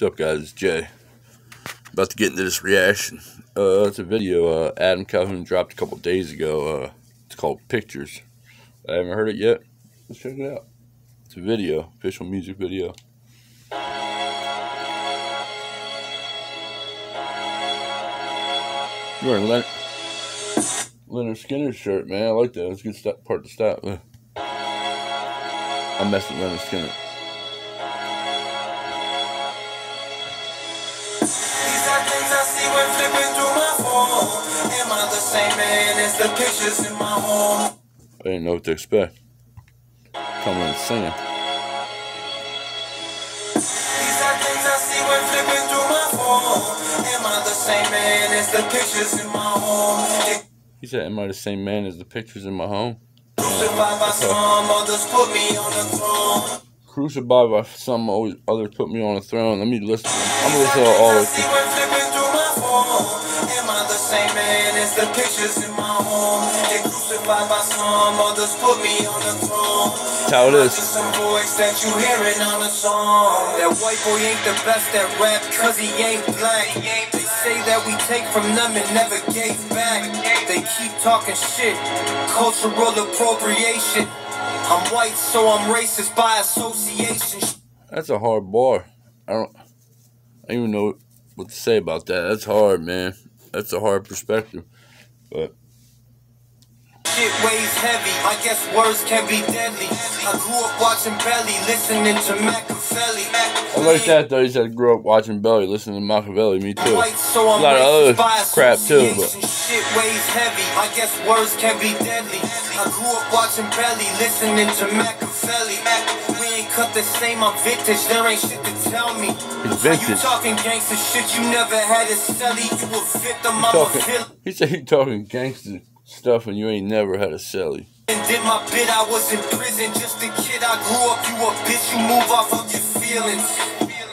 What's up, guys? It's Jay. About to get into this reaction. Uh, it's a video uh, Adam Calhoun dropped a couple days ago. Uh, it's called Pictures. I haven't heard it yet. Let's check it out. It's a video, official music video. You're wearing Leonard, Lynyrd Skynyrd shirt, man. I like that. That's a good part to with. I'm messing with Lynyrd Skynyrd. The pictures in my home. I didn't know what to expect. Coming and singing. These are things I see when flipping through my phone. Am I the same man as the pictures in my home? He said, Am I the same man as the pictures in my home? Crucified by some, others put me on the throne. Crucified by some, others put me on the throne. Let me listen. I'm gonna listen to all of this same man as the pictures in my throne. How it is. Some voice that you hearing on a song. That white boy ain't the best at rap, cause he ain't black. They say that we take from them and never gave back. They keep talking shit, cultural appropriation. I'm white, so I'm racist by association. That's a hard bar. I don't, I don't even know what to say about that. That's hard, man that's a hard perspective. But shit weighs heavy. I guess words can be deadly. I grew up watching Belly, listening to Machiavelli. I like that though. He said grew up watching Belly, listening to Machiavelli. Me too. a lot of other crap too. But shit weighs heavy. I guess words can be deadly. I grew up watching Belly, listening to Machiavelli. We ain't cut the same. I'm vintage. There ain't shit to tell me. Vintage. You talking gangster shit? You never had a celly. You a victim. I'm talking, a villain. He said he talking gangster stuff and you ain't never had a celly. And did my bit, I was in prison, just a kid. I grew up, you a bitch, you move off of your feelings.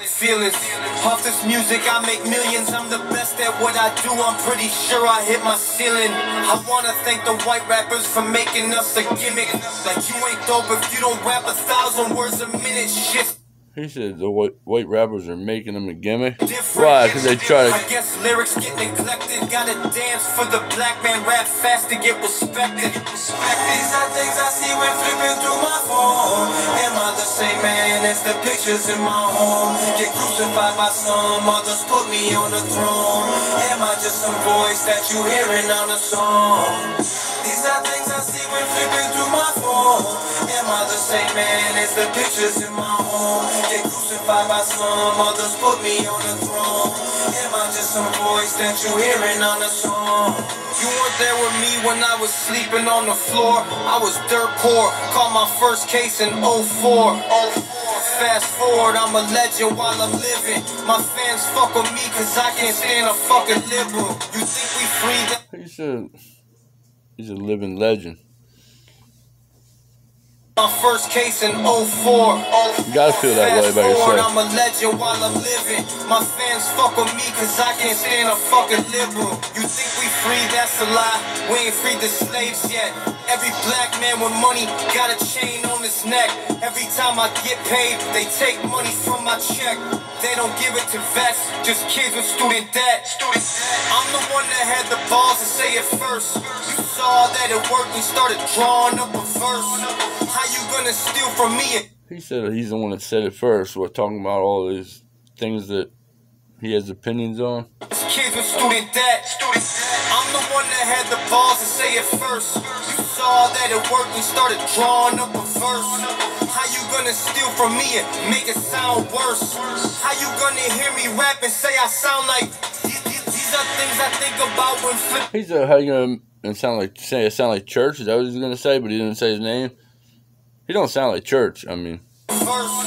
Feelings. Off this music, I make millions. I'm the best at what I do. I'm pretty sure I hit my ceiling. I wanna thank the white rappers for making us a gimmick. Like you ain't dope if you don't rap a thousand words a minute. Shit. He said the white, white rappers are making them a gimmick. Why? Because they try to. I guess lyrics get neglected. Gotta dance for the black man, rap fast to get respected. These are things I see when flipping through my phone. Am I the same man as the pictures in my home? Get crucified by some others, put me on the throne. Am I just some voice that you hearing on a song? These are things I see when flipping through my phone. Am I the same man as the pictures in my home? By others, put me on the throne. Am I just some voice that you hearing on the song? You weren't there with me when I was sleeping on the floor. I was dirt poor, caught my first case in 04. Fast forward, I'm a legend while I'm living. My fans fuck with me cause I can't stand a fucking liberal. You think we free? He's a, he's a living legend. My first case in 04. You gotta feel that way about yourself. I'm a legend while I'm living. My fans fuck with me cause I can't stand a fucking liberal. You think we free? That's a lie. We ain't freed the slaves yet. Every black man with money got a chain on his neck. Every time I get paid, they take money from my check. They don't give it to vets, just kids with student debt. Student debt. I'm the one that had the balls to say it first. You saw that it worked and started drawing up a verse. You gonna steal from me? He said he's the one that said it first. We're talking about all these things that he has opinions on. Kids with student debt. Student debt. I'm the one that had the balls to say it first. You saw that it worked and started drawing up a verse. How you gonna steal from me and make it sound worse? How you gonna hear me rap and say I sound like these are things I think about when flip. He said, "How you gonna and sound like say it sound like church?" Is that what he's gonna say? But he didn't say his name. He don't sound like church. I mean,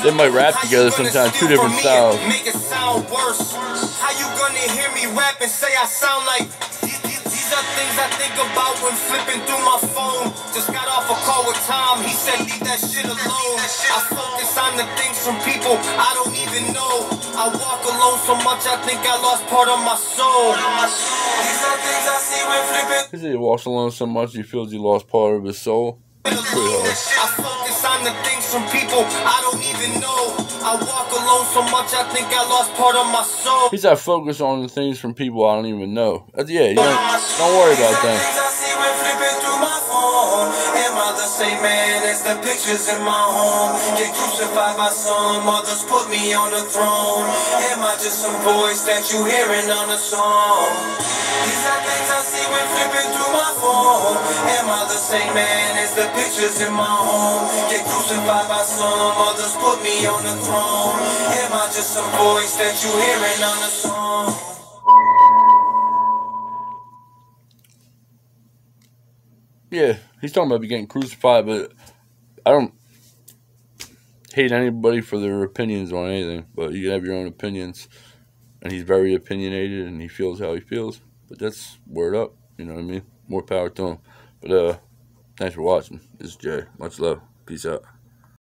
they might rap together sometimes, two different styles. Make it sound worse. How you gonna hear me rap and say I sound like? These are things I think about when flipping through my phone. Just got off a call with Tom. He said leave that shit alone. I focus on the things from people I don't even know. I walk alone so much I think I lost part of my soul. These are things I see when flipping. He walks alone so much he feels he lost part of his soul. Pretty hard. On the things from people I don't even know. I walk alone. so much, I think I lost part of my soul. He's not focus on the things from people I don't even know. Uh, yeah, don't, don't worry about that. The pictures in my home? Get crucified by some others, put me on the throne. Am I just some voice that you hearing on a song? These are things I see when flipping through my phone. Am I the same man as the pictures in my home? Get crucified by some others, put me on the throne. Am I just some voice that you hearing on a song? Yeah, he's talking about getting crucified, but I don't hate anybody for their opinions on anything. But you have your own opinions, and he's very opinionated, and he feels how he feels. But that's word up, you know what I mean? More power to him. But uh, thanks for watching. This is Jay. Much love. Peace out.